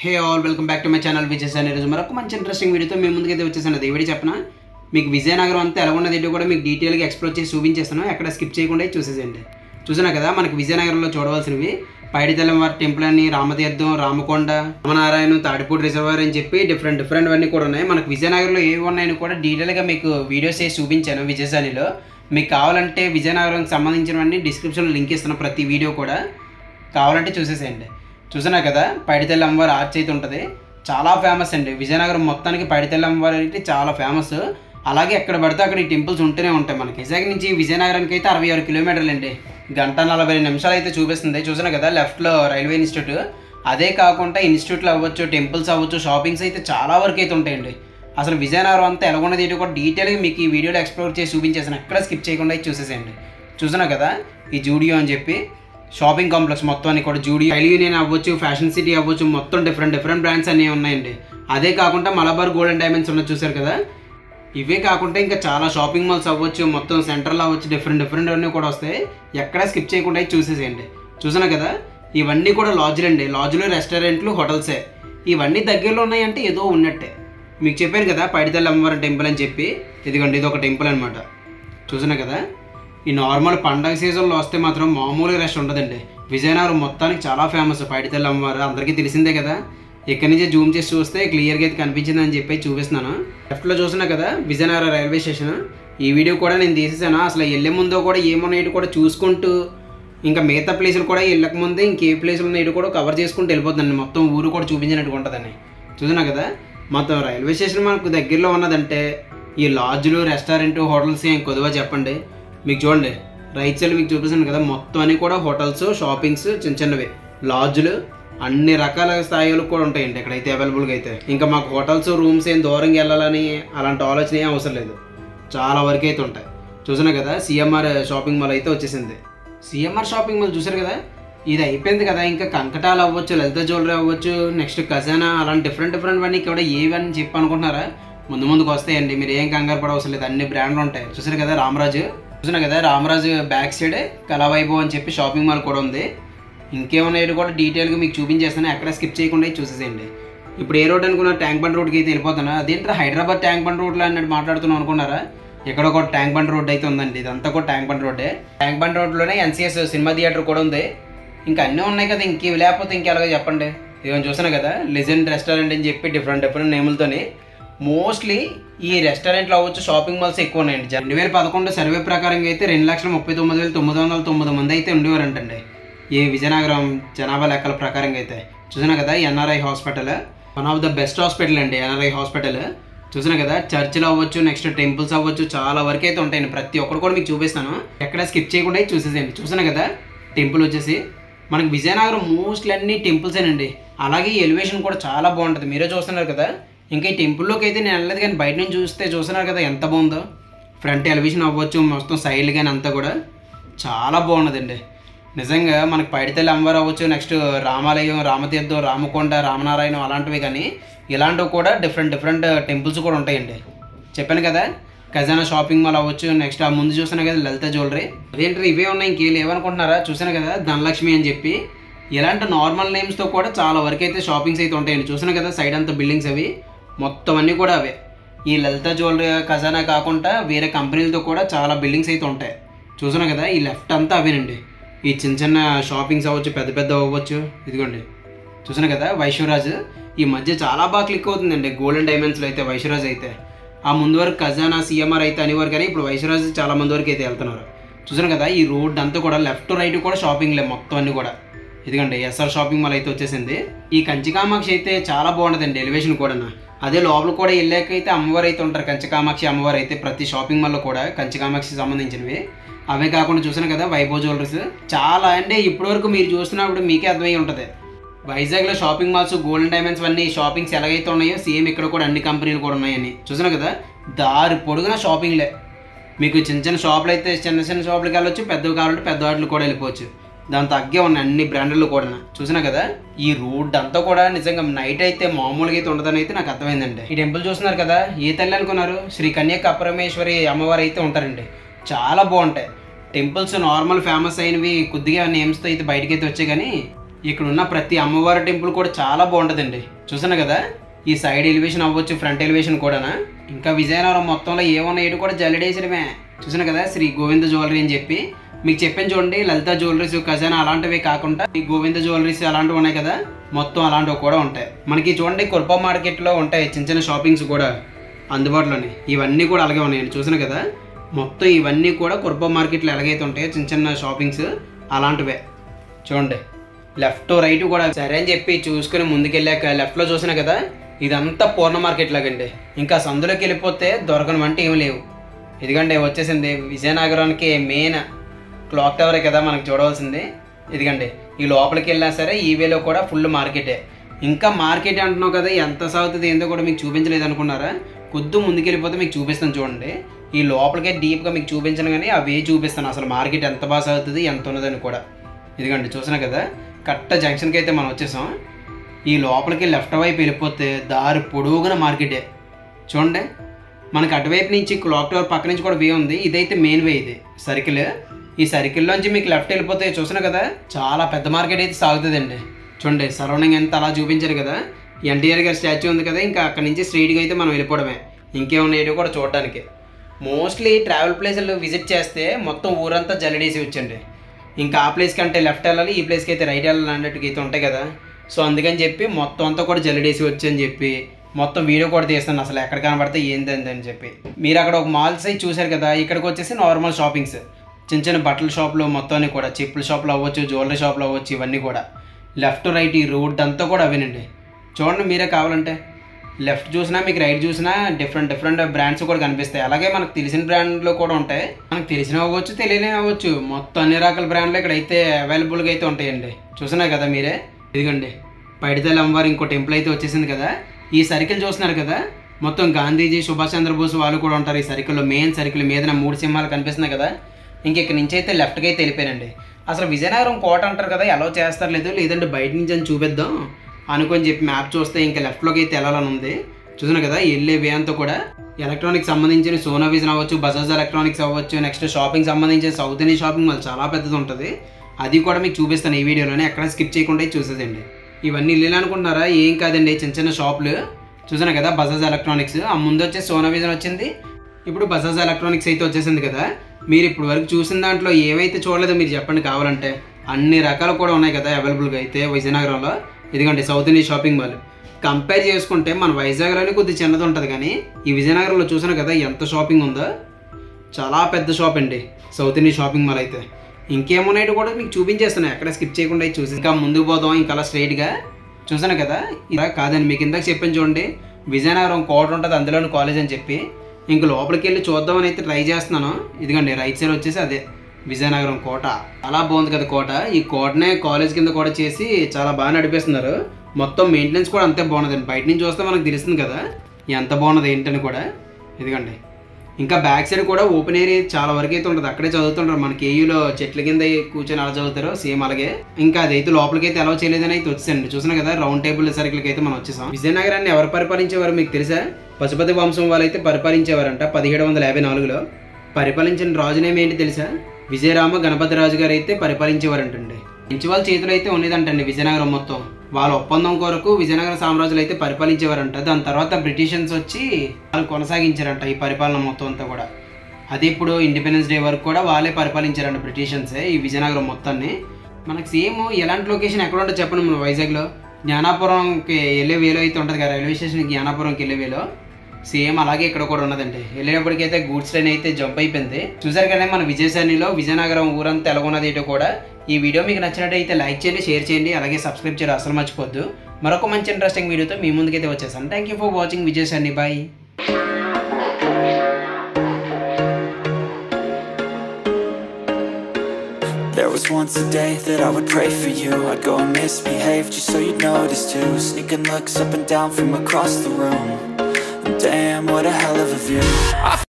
Hey all welcome back to my channel విజయసాన్ ఈరోజు మరొక మంచి ఇంట్రెస్టింగ్ వీడియోతో మేము ముందుకైతే వచ్చేసాను. అది వీడియో చెప్పిన? మీకు విజయనగరం అంతా ఎలా ఉన్నది ఏంటో కూడా మీకు డీటెయిల్గా ఎక్స్ప్లోర్ చేసి చూపించేస్తాను. ఎక్కడ స్కిప్ చేయకుండా చూసేసేయండి. చూసినా కదా మనకి విజయనగరంలో చూడవలసినవి పైడితెల్లవారి టెంపుల్ అని రామతీర్థం రామకొండ రామనారాయణ తాడిపూడి రిజర్వర్ అని చెప్పి డిఫరెంట్ డిఫరెంట్ అన్నీ కూడా ఉన్నాయి. మనకు విజయనగరంలో ఏవి ఉన్నాయని కూడా డీటెయిల్గా మీకు వీడియోస్ చేసి చూపించాను విజయసానిలో మీకు కావాలంటే విజయనగరంకి సంబంధించినవన్నీ డిస్క్రిప్షన్లో లింక్ ఇస్తున్నాను ప్రతి వీడియో కూడా. కావాలంటే చూసేసేయండి. చూసినా కదా పైడితల్లి అమ్మవారి ఆర్చ్ అయితే ఉంటుంది. చాలా ఫేమస్ అండి. విజయనగరం మొత్తానికి పైడితల్లి అమ్మవారి అయితే చాలా ఫేమస్ అలాగే ఎక్కడ పడితే అక్కడ ఈ టెంపుల్స్ ఉంటూనే ఉంటాయి మనకి. విశాఖ నుంచి విజయనగరానికి అయితే అరవై ఆరు కిలోమీటర్లు అండి గంట నలభై నిమిషాలు అయితే చూపిస్తుంది. చూసినా కదా లెఫ్ట్లో రైల్వే ఇన్స్టిట్యూట్ అదే కాకుండా ఇన్స్టిట్యూట్లు అవ్వచ్చు టెంపుల్స్ అవ్వచ్చు షాపింగ్స్ అయితే చాలా వరకు అయితే ఉంటాయండి. అసలు విజయనగరం అంతా ఎలా ఉన్నది ఏంటో కూడా డీటెయిల్గా మీకు ఈ వీడియోలో ఎక్స్ప్లోర్ చేసి చూపించేసాను ఎక్కడ స్కిప్ చేయకుండా అయితే చూసేసేయండి. చూసినా కదా ఈ జూడియో అని చెప్పి షాపింగ్ కాంప్లెక్స్ మొత్తం కూడా జూడియో ఐల్ యూనియన్ అవ్వచ్చు ఫ్యాషన్ సిటీ అవ్వచ్చు మొత్తం డిఫరెంట్ డిఫరెంట్ బ్రాండ్స్ అన్నీ ఉన్నాయండి. అదే కాకుండా మలబార్ గోల్డెన్ డైమండ్స్ ఉన్న చూసారు కదా? ఇవే కాకుండా ఇంకా చాలా షాపింగ్ మాల్స్ అవ్వచ్చు మొత్తం సెంటర్లో అవ్వచ్చు డిఫరెంట్ డిఫరెంట్ అన్నీ కూడా వస్తాయి. ఎక్కడా స్కిప్ చేయకుండా చూసేసేయండి. చూసాను కదా? ఇవన్నీ కూడా లాడ్జ్లు అండి. లాడ్జ్లు రెస్టారెంట్లు హోటల్సే ఇవన్నీ దగ్గరలో ఉన్నాయంటే ఏదో ఉన్నట్టే. మీకు చెప్పాను కదా పైడితల్లి అమ్మవారి టెంపుల్ అని చెప్పి. ఇదిగోండి ఇది ఒక టెంపుల్ అనమాట చూసినా కదా? ఈ నార్మల్ పండగ సీజన్లో వస్తే మాత్రం మామూలుగా రష్ ఉండదండి. విజయనగరం మొత్తానికి చాలా ఫేమస్ పైడితల్లి అమ్మవారు అందరికీ తెలిసిందే కదా. ఇక్కడి నుంచి జూమ్ చేసి చూస్తే క్లియర్గా అయితే కనిపించింది అని చెప్పి చూపిస్తున్నాను. లెఫ్ట్లో చూసినా కదా విజయనగరం రైల్వే స్టేషన్ ఈ వీడియో కూడా నేను తీసేసాను. అసలు వెళ్ళే ముందో కూడా ఏమున్నాయి కూడా చూసుకుంటూ ఇంకా మిగతా ప్లేసులు కూడా వెళ్ళక ముందే ఇంకే ప్లేసులు ఉన్నాయి కూడా కవర్ చేసుకుంటూ వెళ్ళిపోతుందండి మొత్తం ఊరు కూడా చూపించినట్టు ఉంటుందని. చూసినా కదా మొత్తం రైల్వే స్టేషన్ మనకు దగ్గరలో ఉన్నదంటే ఈ లాడ్జ్లు రెస్టారెంట్ హోటల్స్ ఏం కొద్దిగా చెప్పండి? మీకు చూడండి రైట్ సైడ్ మీకు చూపిస్తాను కదా మొత్తం అన్ని కూడా హోటల్స్ షాపింగ్స్ చిన్న చిన్నవి. లాడ్జ్లు అన్ని రకాల స్థాయిలు కూడా ఉంటాయండి ఇక్కడైతే అవైలబుల్గా అయితే. ఇంకా మాకు హోటల్స్ రూమ్స్ ఏం దూరంగా వెళ్ళాలని అలాంటి ఆలోచన ఏం అవసరం లేదు. చాలా వరకు అయితే ఉంటాయి. చూసినా కదా సిఎంఆర్ షాపింగ్ మాల్ అయితే వచ్చేసింది. సిఎంఆర్ షాపింగ్ మాల్ చూసారు కదా ఇది అయిపోయింది కదా ఇంకా కంకటాలు అవ్వచ్చు లలిత జ్యువెలరీ అవ్వచ్చు నెక్స్ట్ ఖజానా అలాంటి డిఫరెంట్ డిఫరెంట్ అన్నీ కూడా ఏవని చెప్పి అనుకుంటున్నారా? ముందు ముందుకు వస్తాయండి మీరు ఏం కంగారు పడవసరం లేదు. అన్ని బ్రాండ్లు ఉంటాయి. చూసారు కదా రామరాజు చూసినా కదా రామరాజు బ్యాక్ సైడ్ కళావైభవ్ అని చెప్పి షాపింగ్ మాల్ కూడా ఉంది. ఇంకేమన్నాయి కూడా డీటెయిల్గా మీకు చూపించేస్తాను. ఎక్కడ స్కిప్ చేయకుండా చూసేసేయండి. ఇప్పుడు ఏ రోడ్ అనుకున్న ట్యాంక్ బండ్ రోడ్కి అయితే వెళ్ళిపోతున్నా. అదేంటో హైదరాబాద్ ట్యాంక్ బండ్ రోడ్లో అన్నట్టు మాట్లాడుతున్నాం అనుకున్నారా? ఇక్కడ ఒక ట్యాంక్ బండ్ రోడ్ అయితే ఉందండి. ఇదంతా కూడా ట్యాంక్ బండ్ రోడ్డే ట్యాంక్ బండ్ రోడ్లోనే ఎన్సీఎస్ సినిమా థియేటర్ కూడా ఉంది. ఇంకా అన్నీ ఉన్నాయి కదా ఇంకేవి లేకపోతే ఇంకెలాగో చెప్పండి. ఇవన్నీ చూసాను కదా లెజెండ్ రెస్టారెంట్ అని చెప్పి డిఫరెంట్ డిఫరెంట్ నేములతోని మోస్ట్లీ ఈ రెస్టారెంట్లు అవ్వచ్చు షాపింగ్ మాల్స్ ఎక్కువ ఉన్నాయండి రెండు వేల పదకొండు సర్వే ప్రకారంగా అయితే రెండు లక్షల ముప్పై తొమ్మిది వేల తొమ్మిది వందల తొమ్మిది మంది అయితే ఉండేవారంటండి. ఈ విజయనగరం జనాభా లెక్కల ప్రకారంగా అయితే. చూసినా కదా NRI hospital one of the best hospital అండి ఎన్ఆర్ఐ హాస్పిటల్ చూసినా కదా చర్చిలు అవ్వచ్చు నెక్స్ట్ టెంపుల్స్ అవ్వచ్చు చాలా వరకు అయితే ఉంటాయండి. ప్రతి ఒక్కరు కూడా మీకు చూపిస్తాను. ఎక్కడ స్కిప్ చేయకుండా చూసేసేయండి. చూసినా కదా టెంపుల్ వచ్చేసి మనకి విజయనగరం మోస్ట్లీ అన్ని టెంపుల్సేనండి అలాగే ఈ ఎలివేషన్ కూడా చాలా బాగుంటుంది. మీరే చూస్తున్నారు కదా ఇంకా ఈ టెంపుల్లోకి అయితే నేను వెళ్ళలేదు కానీ బయట నుంచి చూస్తే చూసినారు కదా ఎంత బాగుందో. ఫ్రంట్ ఎలివేషన్ అవ్వచ్చు మొత్తం సైడ్లు కానీ అంతా కూడా చాలా బాగున్నదండి. నిజంగా మనకు పైడితల్లి అమ్మవారు అవ్వచ్చు నెక్స్ట్ రామాలయం రామతీర్థం రామకొండ రామనారాయణం అలాంటివి కానీ ఇలాంటివి కూడా డిఫరెంట్ డిఫరెంట్ టెంపుల్స్ కూడా ఉంటాయండి. చెప్పాను కదా ఖజానా షాపింగ్ మాల్ అవ్వచ్చు నెక్స్ట్ ఆ ముందు చూసాను కదా లలిత జ్యువెలరీ అదేంటి ఇవే ఉన్నాయి ఇంకేం లేవనుకుంటున్నారా? చూసాను కదా ధనలక్ష్మి అని చెప్పి. ఇలాంటి నార్మల్ నేమ్స్తో కూడా చాలా వరకు అయితే షాపింగ్స్ అయితే ఉంటాయండి. చూసాను కదా సైడ్ అంతా బిల్డింగ్స్ అవి. మొత్తం అన్నీ కూడా అవే. ఈ లలిత జ్యువెలరీ ఖజానా కాకుండా వేరే కంపెనీలతో కూడా చాలా బిల్డింగ్స్ అయితే ఉంటాయి. చూసాను కదా? ఈ లెఫ్ట్ అంతా అవేనండి. ఈ చిన్న చిన్న షాపింగ్స్ అవ్వచ్చు పెద్ద పెద్ద అవ్వచ్చు. ఇదిగోండి. చూసాను కదా? వైశ్వరాజ్. ఈ మధ్య చాలా బాగా క్లిక్ అవుతుందండి. గోల్డెన్ డైమండ్స్లో అయితే వైశ్వరాజ్ అయితే. ఆ ముందు వరకు ఖజానా సీఎంఆర్ అయితే అనేవారు కానీ ఇప్పుడు వైశ్వరాజ్ చాలా మంది వరకు అయితే వెళ్తున్నారు. చూసాను కదా? ఈ రోడ్ అంతా కూడా లెఫ్ట్ రైట్ కూడా షాపింగ్లే మొత్తం అన్ని కూడా. ఇదిగండి ఎస్ఆర్ షాపింగ్ మాల్ అయితే వచ్చేసింది. ఈ కంచికామాక్షి అయితే చాలా బాగుంటుందండి. ఎలివేషన్ కూడా అదే లోపల కూడా వెళ్ళాకైతే అమ్మవారు అయితే ఉంటారు. కంచకామాక్షి అమ్మవారు అయితే ప్రతి షాపింగ్ మాల్లో కూడా కంచకామాక్షి సంబంధించినవి. అవే కాకుండా చూసాను కదా వైభవ్ జ్యువెలరీస్ చాలా అంటే ఇప్పటివరకు మీరు చూస్తున్నప్పుడు మీకే అర్థమై ఉంటుంది. వైజాగ్లో షాపింగ్ మాల్స్ గోల్డెన్ డైమండ్స్ అన్ని షాపింగ్స్ ఎలాగైతే ఉన్నాయో సేమ్ ఇక్కడ కూడా అన్ని కంపెనీలు కూడా ఉన్నాయని. చూసాను కదా దారి పొడుగున షాపింగ్లే మీకు చిన్న చిన్న షాపులు అయితే చిన్న చిన్న షాపులకి వెళ్ళొచ్చు పెద్దవి కావాలంటే పెద్ద వాటికి కూడా వెళ్ళిపోవచ్చు. దాని తగ్గే ఉన్నాయి అన్ని బ్రాండ్లు కూడా. చూసినా కదా ఈ రోడ్ అంతా కూడా నిజంగా నైట్ అయితే మామూలుగా అయితే ఉండదని అయితే నాకు అర్థమైందండి. ఈ టెంపుల్ చూస్తున్నారు కదా ఏ తల్లి అనుకున్నారు? శ్రీ కన్యక అపరమేశ్వరి అమ్మవారు అయితే ఉంటారండి. చాలా బాగుంటాయి. టెంపుల్స్ నార్మల్ ఫేమస్ అయినవి కొద్దిగా నేమ్స్తో అయితే బయటకి అయితే వచ్చాయి కానీ ఇక్కడ ఉన్న ప్రతి అమ్మవారి టెంపుల్ కూడా చాలా బాగుంటుందండి. చూసాను కదా ఈ సైడ్ ఎలివేషన్ అవ్వచ్చు ఫ్రంట్ ఎలివేషన్ కూడానా? ఇంకా విజయనగరం మొత్తంలో ఏమన్నా ఏడు కూడా జల్లడేసడమే చూసాను కదా శ్రీ గోవింద జ్యువెలరీ అని చెప్పి. మీకు చెప్పాను చూడండి లలిత జ్యువెలరీస్ ఖజానా అలాంటివి కాకుండా ఈ గోవింద జ్యువెలరీస్ అలాంటివి ఉన్నాయి కదా మొత్తం అలాంటివి కూడా ఉంటాయి. మనకి చూడండి కుర్పా మార్కెట్లో ఉంటాయి చిన్న చిన్న షాపింగ్స్ కూడా అందుబాటులోనే. ఇవన్నీ కూడా అలాగే ఉన్నాయండి చూసాను కదా మొత్తం ఇవన్నీ కూడా కుర్బా మార్కెట్లో ఎలాగైతే ఉంటాయో చిన్న చిన్న షాపింగ్స్ అలాంటివే. చూడండి లెఫ్ట్ రైట్ కూడా సరే అని చెప్పి చూసుకుని ముందుకెళ్ళాక లెఫ్ట్లో చూసినా కదా ఇదంతా పూర్ణ మార్కెట్ లాగండి. ఇంకా సందులోకి వెళ్ళిపోతే దొరకని అంటే ఏమి లేవు. ఇదిగండి వచ్చేసింది విజయనగరానికి మెయిన్ క్లాక్ టవరే కదా మనకు చూడవలసింది. ఇదిగండి ఈ లోపలికి వెళ్ళినా సరే ఈ వేలో కూడా ఫుల్ మార్కెటే. ఇంకా మార్కెట్ అంటున్నావు కదా ఎంత సాగుతుంది ఏందో కూడా మీకు చూపించలేదు అనుకున్నారా? కొద్దు ముందుకెళ్ళిపోతే మీకు చూపిస్తాను చూడండి. ఈ లోపలికే డీప్గా మీకు చూపించను కానీ అవే చూపిస్తాను. అసలు మార్కెట్ ఎంత బాగా సాగుతుంది ఎంత ఉన్నదని కూడా. ఇదిగండి చూసినా కదా? కరెక్ట్ జంక్షన్కి అయితే మనం వచ్చేసాం. ఈ లోపలికి లెఫ్ట్ వైపు వెళ్ళిపోతే దారి పొడుగున మార్కెటే. చూడండి. మనకి అటువైపు నుంచి క్లాక్ టవర్ పక్క నుంచి కూడా వే ఉంది. ఇదైతే మెయిన్ వే ఇది. సర్కిల్ ఈ సర్కిల్లోంచి మీకు లెఫ్ట్ వెళ్ళిపోతే చూసిన కదా చాలా పెద్ద మార్కెట్ అయితే సాగుతుందండి. చూడండి సరౌండింగ్ ఎంత అలా చూపించారు కదా. ఎన్టీఆర్ గారి స్టాచ్యూ ఉంది కదా ఇంకా అక్కడ నుంచి స్ట్రీట్గా అయితే మనం వెళ్ళిపోవడమే. ఇంకేమున్నాయో కూడా చూడడానికి. మోస్ట్లీ ట్రావెల్ ప్లేసులు విజిట్ చేస్తే మొత్తం ఊరంతా జల్లడేసి వచ్చండి. ఇంకా ఆ ప్లేస్కి అంటే లెఫ్ట్ వెళ్ళాలి ఈ ప్లేస్కి అయితే రైట్ వెళ్ళాలి అన్నట్టుగా అయితే ఉంటాయి కదా. సో అందుకని చెప్పి మొత్తం అంతా కూడా జల్లడేసి వచ్చని చెప్పి మొత్తం వీడియో కూడా తీస్తాను. అసలు ఎక్కడ కనబడితే ఏంటంది అని చెప్పి. మీరు అక్కడ ఒక మాల్స్ అయి చూశారు కదా ఇక్కడికి వచ్చేసి నార్మల్ షాపింగ్స్ చిన్న చిన్న బట్టల షాపులు మొత్తాన్ని కూడా చెప్పుల షాపులు అవ్వచ్చు జ్యువెలరీ షాపులు అవ్వచ్చు ఇవన్నీ కూడా. లెఫ్ట్ రైట్ ఈ రోడ్ అంతా కూడా అవేనండి. చూడండి మీరే కావాలంటే. లెఫ్ట్ చూసినా మీకు రైట్ చూసినా డిఫరెంట్ డిఫరెంట్ బ్రాండ్స్ కూడా కనిపిస్తాయి. అలాగే మనకు తెలిసిన బ్రాండ్లు కూడా ఉంటాయి. మనకు తెలిసిన అవ్వచ్చు తెలియని అవ్వచ్చు. మొత్తం అన్ని రకాల బ్రాండ్లు ఇక్కడ అయితే అవైలబుల్గా అయితే ఉంటాయండి. చూసినా కదా మీరే? ఇదిగండి పైడితల్లి అమ్మవారు ఇంకో టెంపుల్ అయితే వచ్చేసింది కదా. ఈ సర్కిల్ చూస్తున్నారు కదా. మొత్తం గాంధీజీ సుభాష్ చంద్రబోస్ వాళ్ళు కూడా ఉంటారు ఈ సర్కిల్లో. మెయిన్ సర్కిల్ మీద మూడు సింహాలు కనిపిస్తున్నాయి కదా. ఇంక ఇక్కడ నుంచి అయితే లెఫ్ట్కి అయితే వెళ్ళిపోయానండి. అసలు విజయనగరం కోట అంటారు కదా ఎలా చేస్తారు లేదు? లేదంటే బయట నుంచి అని చూపిద్దాం. అనుకొని చెప్పి మ్యాప్ చూస్తే ఇంకా లెఫ్ట్లోకి అయితే వెళ్ళాలని ఉంది. చూసిన కదా వెళ్ళే వే అంతా కూడా ఎలక్ట్రానిక్స్ సంబంధించిన సోనా విజన్ అవ్వచ్చు బజాజ్ ఎలక్ట్రానిక్స్ అవ్వచ్చు నెక్స్ట్ షాపింగ్ సంబంధించిన సౌత్ ఇండియన్ షాపింగ్ మాల్ చాలా పెద్దది ఉంటుంది. అది కూడా మీకు చూపిస్తాను ఈ వీడియోలోనే. ఎక్కడ స్కిప్ చేయకుండా చూసేదండి ఇవన్నీ ఇల్లు అనుకుంటున్నారా? ఏం కాదండి చిన్న చిన్న షాపులు. చూసాను కదా బజాజ్ ఎలక్ట్రానిక్స్ ఆ ముందు వచ్చే సోనా విజన్ వచ్చింది. ఇప్పుడు బజాజ్ ఎలక్ట్రానిక్స్ అయితే వచ్చేసింది కదా. మీరు ఇప్పుడు వరకు చూసిన దాంట్లో ఏవైతే చూడలేదో మీరు చెప్పండి కావాలంటే. అన్ని రకాలు కూడా ఉన్నాయి కదా అవైలబుల్గా అయితే విజయనగరంలో. ఎందుకంటే south Indian shopping mall compare చేసుకుంటే మన వైజాగ్లోనే కొద్ది చిన్నది ఉంటుంది కానీ ఈ విజయనగరంలో చూసాను కదా ఎంత షాపింగ్ ఉందో. చాలా పెద్ద షాప్ అండి సౌత్ ఇండియా షాపింగ్ మాల్ అయితే. ఇంకేమున్నాయో కూడా మీకు చూపించేస్తున్నాయి ఎక్కడ స్కిప్ చేయకుండా చూసి. ఇంకా ముందుకు పోదాం ఇంకా అలా స్ట్రైట్గా చూసాను కదా? ఇలా కాదండి మీకు ఇందాక చెప్పాను చూడండి. విజయనగరం కోట ఉంటుంది అందులోని కాలేజ్ అని చెప్పి. ఇంక లోపలికి వెళ్ళి చూద్దామని అయితే ట్రై చేస్తున్నాను. ఇదిగోండి రైట్ సైడ్ వచ్చేసి అదే విజయనగరం కోట. చాలా బాగుంది కదా కోట. ఈ కోటనే కాలేజ్ కింద కూడా చేసి చాలా బాగా నడిపిస్తున్నారు. మొత్తం మెయింటెనెన్స్ కూడా అంతే బాగున్నదండి. బయట నుంచి చూస్తే మనకు తెలుస్తుంది కదా. ఎంత బాగున్నది ఏంటని కూడా. ఇదిగోండి. ఇంకా బ్యాక్ సైడ్ కూడా ఓపెన్ ఏరియా చాలా వరకు అయితే ఉంటుంది. అక్కడే చదువుతుంటారు. మన కేయూలో చెట్ల కింద కూర్చొని అలా చదువుతారు సేమ్ అలాగే. ఇంకా అదైతే లోపలికి అయితే ఎలా చేయలేదని అయితే వచ్చేసండి చూసినా కదా? రౌండ్ టేబుల్ సర్కిల్కి అయితే మనం వచ్చేసాం. విజయనగరాన్ని ఎవరు పరిపాలించేవారు మీకు తెలుసా? పశుపతి వంశం వాళ్ళైతే పరిపాలించేవారంట పదిహేడు వందల యాభై నాలుగులో. పరిపాలించిన రాజునేమి ఏంటి తెలుసా? విజయరామ గణపతి రాజు గారు అయితే పరిపాలించేవారంటండి. మంచి వాళ్ళ చేతులు అయితే ఉండేదంటండి విజయనగరం మొత్తం. వాళ్ళ ఒప్పందం కొరకు విజయనగర సామ్రాజ్యులు అయితే పరిపాలించేవారంట. దాని తర్వాత బ్రిటిషన్స్ వచ్చి వాళ్ళు కొనసాగించారంట ఈ పరిపాలన మొత్తం అంతా కూడా. అది ఇప్పుడు ఇండిపెండెన్స్ డే వరకు కూడా వాళ్ళే పరిపాలించారంట బ్రిటిషన్సే ఈ విజయనగరం మొత్తాన్ని. మనకు సేమ్ ఎలాంటి లొకేషన్ ఎక్కడ ఉంటుందో చెప్పండి మన వైజాగ్లో. జ్ఞానాపురంకి వెళ్ళే వేలో అయితే ఉంటుంది కదా రైల్వే స్టేషన్కి జ్ఞానాపురంకి వెళ్ళే వేలో. సేమ్ అలాగే ఇక్కడ కూడా ఉన్నదండి. వెళ్ళేటప్పటికైతే గూడ్స్ ట్రైన్ అయితే జంప్ అయిపోయింది. చూసారు కానీ మన విజయసానిలో విజయనగరం ఊరంతా ఎలాగున్నది ఏంటో కూడా. ఈ వీడియో మీకు నచ్చినట్టయితే లైక్ చేయండి షేర్ చేయండి అలాగే సబ్స్క్రైబ్ చేయడం అసలు మర్చిపోద్దు మరొక మంచి ఇంట్రెస్టింగ్ వీడియోతో మీ ముందుకైతే వచ్చేసాను థ్యాంక్ ఫర్ వాచింగ్ విజయసండి బాయ్